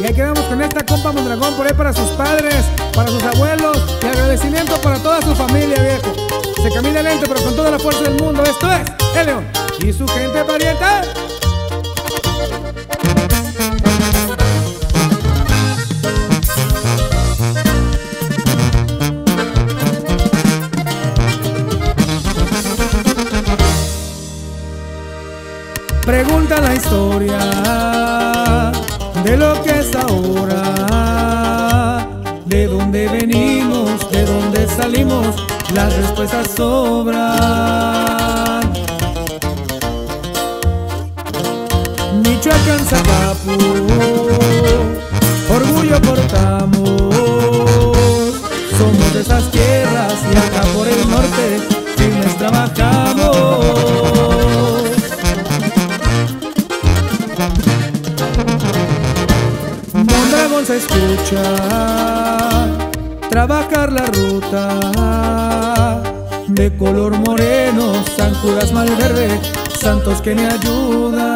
Y ahí quedamos con esta compa Mondragón por ahí para sus padres, para sus abuelos y agradecimiento para toda su familia, viejo. Se camina lento pero con toda la fuerza del mundo. Esto es El León y su gente pariente. Pregunta la historia de lo que es ahora, de dónde venimos, de dónde salimos, las respuestas sobran. Michoacán, Zacapu, orgullo portamos, trabajar la ruta de color moreno, San Judas Malverde, santos que me ayudan.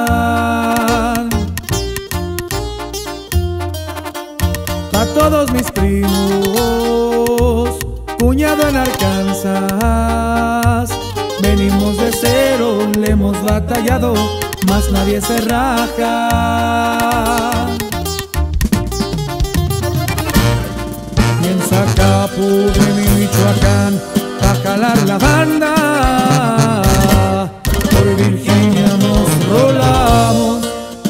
A todos mis primos, cuñado en Arkansas, venimos de cero, le hemos batallado, más nadie se raja. En Zacapu de mi Michoacán, a jalar la banda. Por Virginia nos rolamos,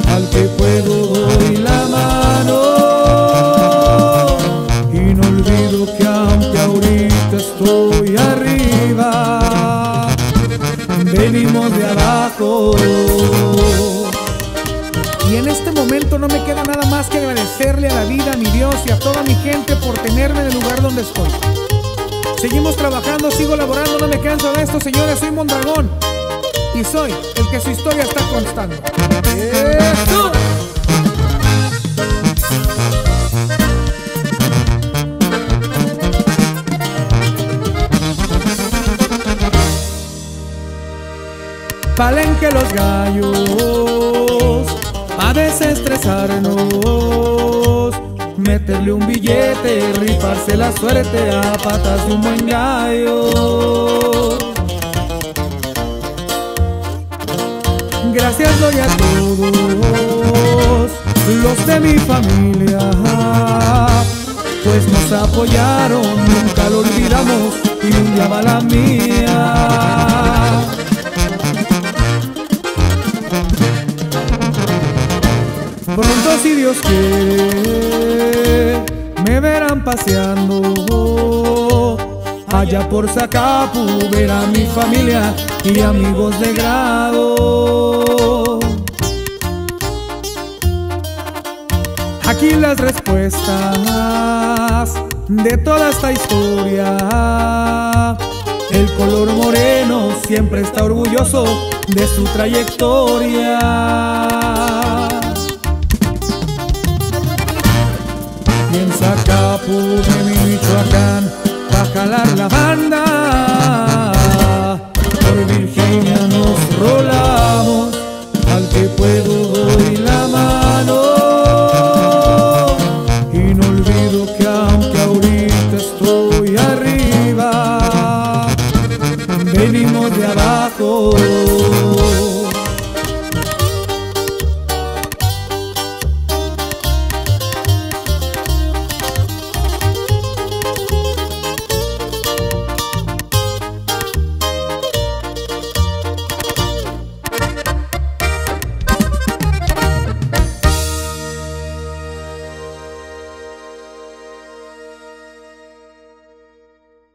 al que puedo doy la mano. Y no olvido que aunque ahorita estoy arriba, venimos de abajo. Más que agradecerle a la vida, a mi Dios y a toda mi gente por tenerme en el lugar donde estoy. Seguimos trabajando, sigo laborando, no me canso de esto, señores. Soy Mondragón y soy el que su historia está constando. ¡Eso! Palenque los gallos, a desestresarnos, meterle un billete, rifarse la suerte a patas de un buen gallo. Gracias doy a todos los de mi familia, pues nos apoyaron, nunca lo olvidamos y un día va la mía. Pronto si Dios quiere me verán paseando allá por Zacapu ver mi familia y amigos de grado. Aquí las respuestas de toda esta historia. El color moreno siempre está orgulloso de su trayectoria. Y en Zacapu de mi Michoacán va a jalar la banda.